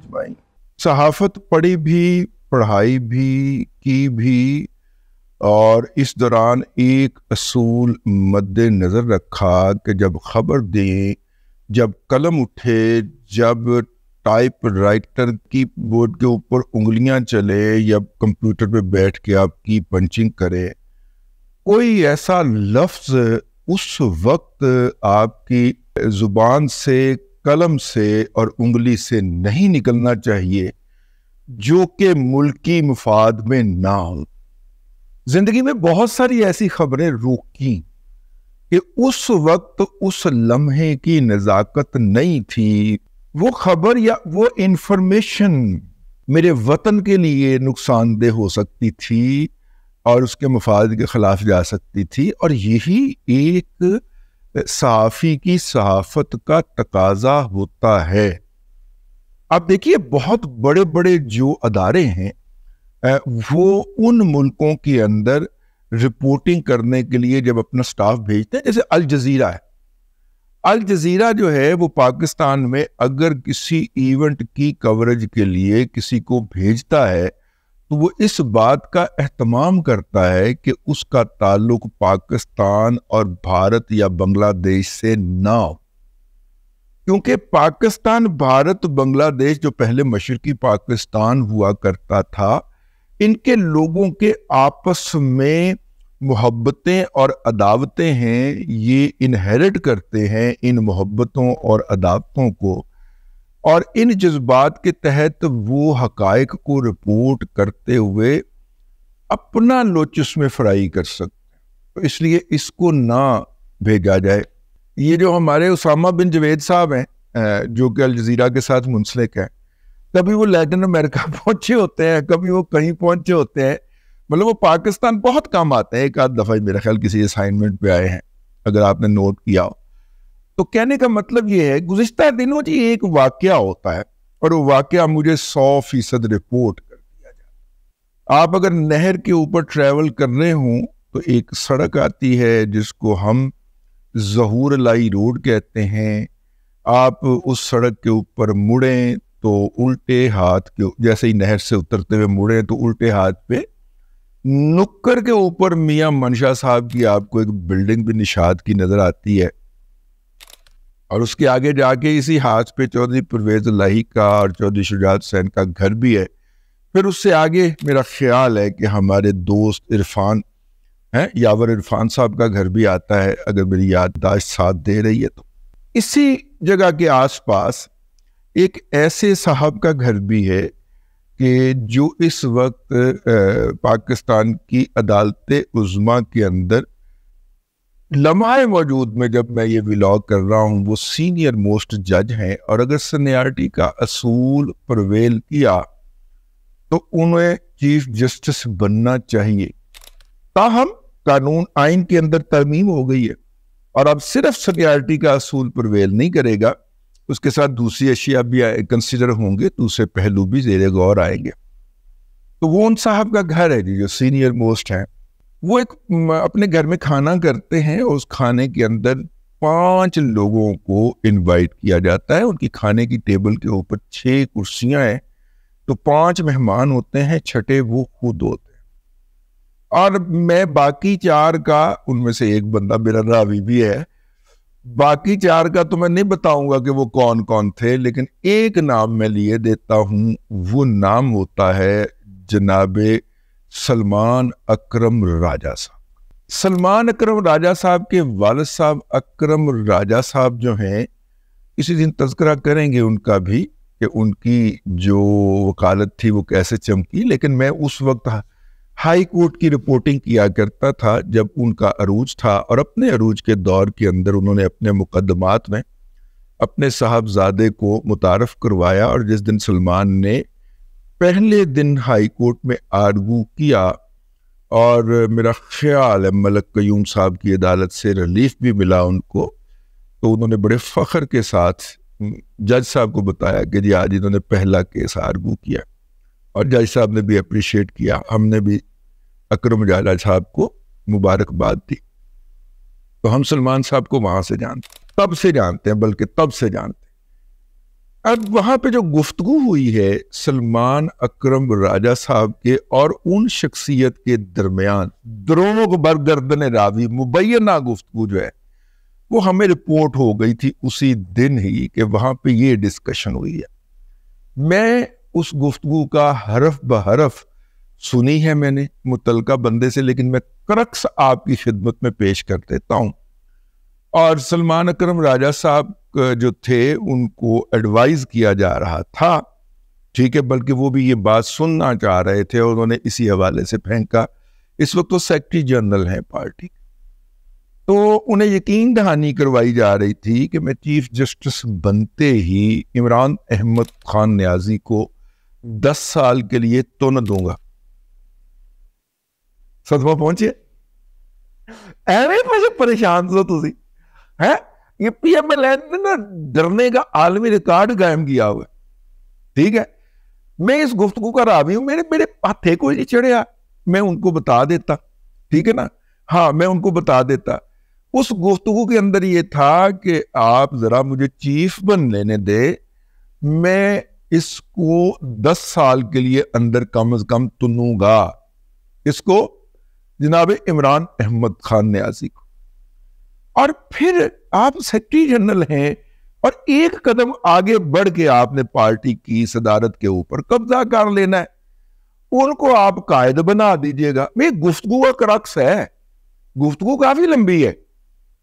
अजमाइन सहाफ़त पढ़ी भी, पढ़ाई भी, की भी, और इस दौरान एक असूल मद्द नज़र रखा कि जब ख़बर दें, जब कलम उठे, जब टाइप राइटर की बोर्ड के ऊपर उंगलियाँ चले या कंप्यूटर पे बैठ के आप की पंचिंग करें, कोई ऐसा लफ्ज़ उस वक्त आपकी ज़ुबान से, कलम से और उंगली से नहीं निकलना चाहिए, जो कि मुल्की मुफाद में ना हो। ज़िंदगी में बहुत सारी ऐसी खबरें रोकी कि उस वक्त उस लम्हे की नज़ाकत नहीं थी। वो खबर या वो इंफॉर्मेशन मेरे वतन के लिए नुकसानदेह हो सकती थी। और उसके मफाद के ख़िलाफ़ जा सकती थी और यही एक सहाफ़ी की सहाफ़त का तकाजा होता है। अब देखिए, बहुत बड़े बड़े जो अदारे हैं वो उन मुल्कों के अंदर रिपोर्टिंग करने के लिए जब अपना स्टाफ भेजते हैं, जैसे अल जजीरा है। अल जजीरा जो है, वो पाकिस्तान में अगर किसी इवेंट की कवरेज के लिए किसी को भेजता है तो वो इस बात का अहतमाम करता है कि उसका ताल्लुक पाकिस्तान और भारत या बांग्लादेश से ना हो। क्योंकि पाकिस्तान, भारत, बांग्लादेश जो पहले मशरकी पाकिस्तान हुआ करता था, इनके लोगों के आपस में मोहब्बतें और अदावतें हैं, ये इनहेरिट करते हैं इन मोहब्बतों और अदावतों को। और इन जज्बात के तहत वो हकायक को रिपोर्ट करते हुए अपना लोचस में फ्राई कर सकते तो इसलिए इसको ना भेजा जाए। ये जो हमारे उसामा बिन जवेद साहब हैं जो कि अल जजीरा के साथ मुंसलिक हैं, कभी वो लैटिन अमेरिका पहुँचे होते हैं, कभी वो कहीं पहुँचे होते हैं। मतलब वो पाकिस्तान बहुत कम आते हैं। एक आध दफ़ा मेरा ख्याल किसी असाइनमेंट पे आए हैं, अगर आपने नोट किया हो। तो कहने का मतलब ये है, गुजशत दिनों जी, एक वाक्य होता है और वो वाक्य मुझे सौ फ़ीसद रिपोर्ट कर दिया जाता आप अगर नहर के ऊपर ट्रैवल कर रहे हों तो एक सड़क आती है जिसको हम जहूर लाई रोड कहते हैं। आप उस सड़क के ऊपर मुड़ें तो उल्टे हाथ के जैसे ही नहर से उतरते हुए मुड़े तो उल्टे हाथ पे नुक्कर के ऊपर मियाँ मनशा साहब की आपको एक बिल्डिंग भी निशाद की नज़र आती है। और उसके आगे जाके इसी हाथ पे चौधरी परवेज लाही का और चौधरी शुजात सैन का घर भी है। फिर उससे आगे मेरा ख्याल है कि हमारे दोस्त इरफान हैं, यावर इरफान साहब का घर भी आता है, अगर मेरी याददाश्त साथ दे रही है तो। इसी जगह के आसपास एक ऐसे साहब का घर भी है कि जो इस वक्त पाकिस्तान की अदालत उज़मा के अंदर लम्हाए मौजूद में जब मैं ये व्लॉग कर रहा हूँ, वो सीनियर मोस्ट जज हैं और अगर सीनियरिटी का असूल प्रवेल किया तो उन्हें चीफ जस्टिस बनना चाहिए। ताहम कानून आइन के अंदर तरमीम हो गई है और अब सिर्फ़ सीनियरिटी का असूल प्रवेल नहीं करेगा, उसके साथ दूसरी अशिया भी कंसिडर होंगे, दूसरे पहलू भी जेर गौर आएँगे। तो वो उन साहब का घर है जो सीनियर मोस्ट हैं। वो एक अपने घर में खाना करते हैं और उस खाने के अंदर पाँच लोगों को इनवाइट किया जाता है। उनकी खाने की टेबल के ऊपर छह कुर्सियाँ हैं तो पाँच मेहमान होते हैं, छठे वो खुद होते हैं। और मैं बाकी चार का, उनमें से एक बंदा मेरा रावी भी है, बाकी चार का तो मैं नहीं बताऊँगा कि वो कौन कौन थे, लेकिन एक नाम मैं लिए देता हूँ, वो नाम होता है जनाबे सलमान अकरम राजा साहब। सलमान अकरम राजा साहब के वालद साहब अकरम राजा साहब जो हैं, इसी दिन तस्करा करेंगे उनका भी कि उनकी जो वकालत थी वो कैसे चमकी, लेकिन मैं उस वक्त हाई कोर्ट की रिपोर्टिंग किया करता था जब उनका अरूज था और अपने अरूज के दौर के अंदर उन्होंने अपने मुकदमात में अपने साहबजादे को मुतारफ़ करवाया और जिस दिन सलमान ने पहले दिन हाई कोर्ट में आर्गू किया और मेरा ख्याल है मलक कयूम साहब की अदालत से रिलीफ भी मिला उनको। तो उन्होंने बड़े फ़ख्र के साथ जज साहब को बताया कि जी आज इन्होंने पहला केस आर्गू किया और जज साहब ने भी अप्रिशिएट किया। हमने भी अक्रम जाला साहब को मुबारकबाद दी। तो हम सलमान साहब को वहाँ से जानते तब से जानते हैं, बल्कि तब से जानते अब वहाँ पे जो गुफ्तगु हुई है, सलमान अकरम राजा साहब के और उन शख्सियत के दरमियान द्रोग बरगर्दन रावी मुबैना गुफ्तगु जो है, वो हमें रिपोर्ट हो गई थी उसी दिन ही कि वहाँ पे ये डिस्कशन हुई है। मैं उस गुफ्तगु का हरफ ब हरफ सुनी है मैंने, मुतलका बंदे से, लेकिन मैं क्रक्स आपकी खिदमत में पेश कर देता हूँ। और सलमान अकरम राजा साहब जो थे, उनको एडवाइज किया जा रहा था। ठीक है, बल्कि वो भी ये बात सुनना चाह रहे थे और उन्होंने इसी हवाले से फेंका। इस वक्त वो सेक्रेटरी जनरल हैं पार्टी। तो उन्हें यकीन दहानी करवाई जा रही थी कि मैं चीफ जस्टिस बनते ही इमरान अहमद खान न्याजी को दस साल के लिए तो न दूँगा। सदमा पहुँचे ऐसे परेशान हो तुम है? ये पीएमएल ने ना डरने का आलमी रिकॉर्ड कायम किया हुआ ठीक है? मैं इस गुफ्तगु का रावी हूँ, मेरे मेरे हाथे कोई नहीं चढ़िया मैं उनको बता देता, ठीक है ना? हाँ मैं उनको बता देता। उस गुफ्तगु के अंदर ये था कि आप जरा मुझे चीफ बन लेने दे। मैं इसको दस साल के लिए अंदर कम अज कम तुनूँगा इसको जनाब इमरान अहमद खान न्याजी को। और फिर आप सेक्रेटरी जनरल हैं और एक कदम आगे बढ़ के आपने पार्टी की सदारत के ऊपर कब्जा कर लेना है। उनको आप कायद बना दीजिएगा। ये गुफ्तगु का क्रक्स है। गुफ्तगु काफ़ी लंबी है।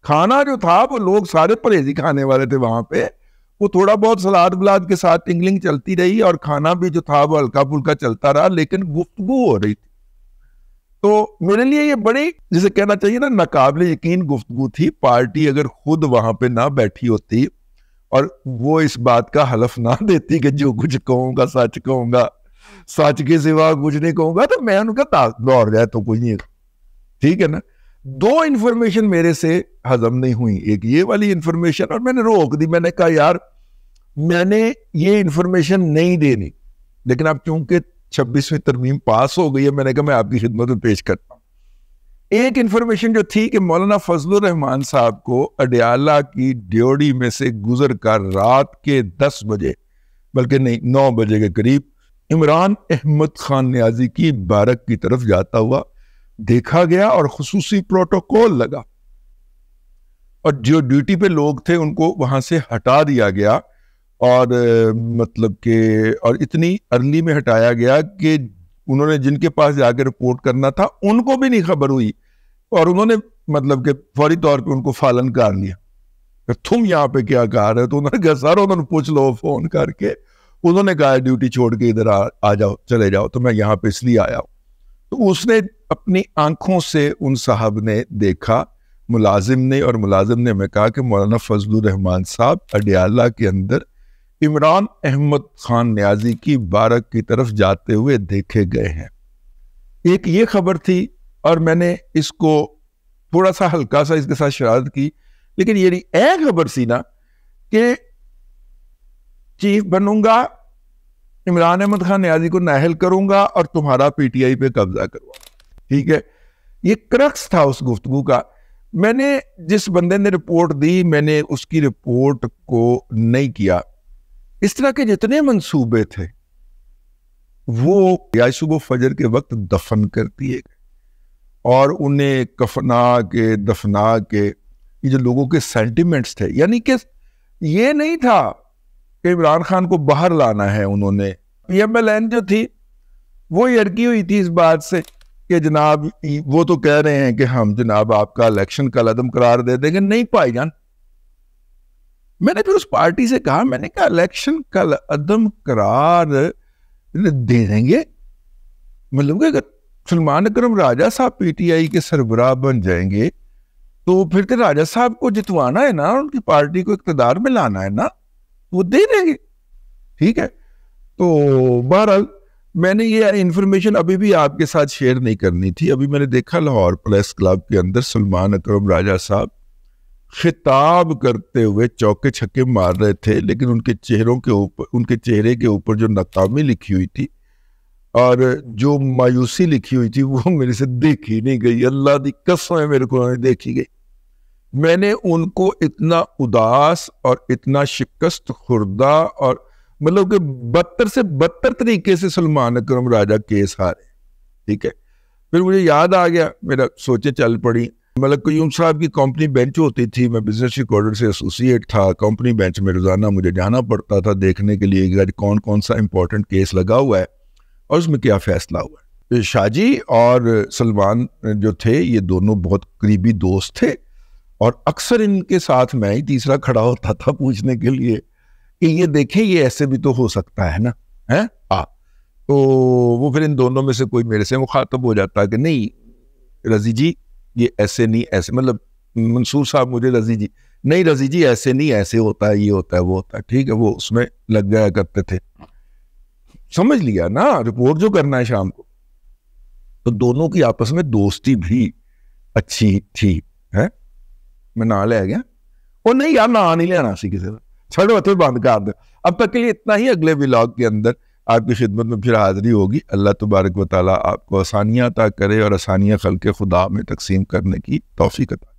खाना जो था, वो लोग सारे परहेजी खाने वाले थे वहाँ पे। वो थोड़ा बहुत सलाद बलाद के साथ टिंगलिंग चलती रही और खाना भी जो था, वो हल्का फुल्का चलता रहा, लेकिन गुफ्तगु हो रही थी। तो मेरे लिए ये बड़ी, जिसे कहना चाहिए ना, नाकाबले यकीन गुफ्तगु थी। पार्टी अगर खुद वहाँ पे ना बैठी होती और वो इस बात का हलफ ना देती कि जो कुछ कहूँगा, सच कहूँगा, सच के सिवा कुछ नहीं कहूँगा तो मैं उनका दौड़ जाए तो कुछ नहीं। ठीक है ना? दो इंफॉर्मेशन मेरे से हजम नहीं हुई। एक ये वाली इंफॉर्मेशन और मैंने रोक दी। मैंने कहा, यार, मैंने ये इंफॉर्मेशन नहीं देनी, लेकिन अब चूँकि छब्बीसवीं तरमीम पास हो गई है, मैंने कहा मैं आपकी खिदमत में पेश करता हूँ। एक इंफॉर्मेशन जो थी कि मौलाना फजल रहमान साहब को अडियाला की ड्योड़ी में से गुजर कर रात के दस बजे, बल्कि नहीं, नौ बजे के करीब इमरान अहमद खान न्याजी की बारक की तरफ़ जाता हुआ देखा गया और खसूसी प्रोटोकॉल लगा। और जो ड्यूटी पे लोग थे, उनको वहाँ से हटा दिया गया। और मतलब के और इतनी अर्ली में हटाया गया कि उन्होंने जिनके पास जाकर रिपोर्ट करना था उनको भी नहीं खबर हुई। और उन्होंने मतलब के फौरी तौर पे उनको फालन कर लिया। तुम यहाँ पे क्या कह रहे हो? तो उन्होंने कहा सर उन्होंने पूछ लो फ़ोन करके। उन्होंने कहा ड्यूटी छोड़ के इधर आ, आ जाओ चले जाओ तो मैं यहाँ पे इसलिए आया हूँ। तो उसने अपनी आँखों से उन साहब ने देखा मुलाजिम ने और मुलाजिम ने मैं कहा कि मौलाना फजल रहमान साहब अडियाला के अंदर इमरान अहमद खान न्याजी की बारक की तरफ़ जाते हुए देखे गए हैं। एक ये खबर थी और मैंने इसको थोड़ा सा हल्का सा इसके साथ शरारत की, लेकिन ये एक खबर सी ना कि चीफ बनूँगा, इमरान अहमद खान न्याजी को नाहल करूँगा और तुम्हारा पीटीआई पे कब्जा करूँगा। ठीक है? ये क्रक्स था उस गुफ्तगु का। मैंने जिस बंदे ने रिपोर्ट दी, मैंने उसकी रिपोर्ट को नहीं किया। इस तरह के जितने मंसूबे थे, वो या सुबह फजर के वक्त दफन कर दिए गए। और उन्हें कफना के, दफना के, ये जो लोगों के सेंटिमेंट्स थे, यानी कि ये नहीं था कि इमरान खान को बाहर लाना है उन्होंने। पीएमएलएन जो थी, वो अड़की हुई थी इस बात से कि जनाब, वो तो कह रहे हैं कि हम जनाब आपका इलेक्शन कल अदम करार दे देंगे। नहीं पाई जान मैंने फिर उस पार्टी से कहा, मैंने कहा, इलेक्शन कल अदम करार दे देंगे। मतलब कि अगर सलमान अक्रम राजा साहब पीटीआई के सरबराह बन जाएँगे तो फिर तो राजा साहब को जितवाना है ना, उनकी पार्टी को इकतदार में लाना है ना, वो दे देंगे। ठीक है? तो बहरहाल, मैंने ये इंफॉर्मेशन अभी भी आपके साथ शेयर नहीं करनी थी। अभी मैंने देखा लाहौर प्रेस क्लब के अंदर सलमान अक्रम राजा साहब खिताब करते हुए चौके छक्के मार रहे थे, लेकिन उनके चेहरों के ऊपर उनके चेहरे के ऊपर जो नाकामी लिखी हुई थी और जो मायूसी लिखी हुई थी, वो मेरे से देखी नहीं गई। अल्लाह की कसम मेरे को देखी गई। मैंने उनको इतना उदास और इतना शिकस्त, खुर्दा और मतलब कि बदतर से बदतर तरीके से सलमान अक्रम राजा केस हारे। ठीक है? फिर मुझे याद आ गया, मेरा सोचे चल पड़ी। मतलब कयूम साहब की कंपनी बेंच होती थी, मैं बिज़नेस रिकॉर्डर से एसोसिएट था कंपनी बेंच में रोज़ाना मुझे जाना पड़ता था देखने के लिए कि कौन कौन सा इंपॉर्टेंट केस लगा हुआ है और उसमें क्या फैसला हुआ है। शाहजी और सलमान जो थे, ये दोनों बहुत करीबी दोस्त थे और अक्सर इनके साथ मैं ही तीसरा खड़ा होता था पूछने के लिए कि ये देखें, ये ऐसे भी तो हो सकता है ना? है? आ तो वो फिर इन दोनों में से कोई मेरे से मुखातब हो जाता कि नहीं, रज़ी जी ये ऐसे नहीं, ऐसे मतलब मंसूर साहब मुझे रज़ी जी, नहीं रज़ी जी, ऐसे नहीं, ऐसे होता है, ये होता है, वो होता है, ठीक है, वो उसमें लग गया करते थे। समझ लिया ना रिपोर्ट जो करना है शाम को। तो दोनों की आपस में दोस्ती भी अच्छी थी, है? मैं ना ले गया। वो नहीं यार, ना, नहीं लेना किसी ने छोड़ो तो बंद कर दो। अब तक के लिए इतना ही अगले ब्लॉग के अंदर आपकी खिदमत में फिर हाजिरी होगी। अल्लाह तबारक वाली आपको आसानियाँ अता करे और आसानियाँ खल के खुदा में तकसीम करने की तोफ़ी अता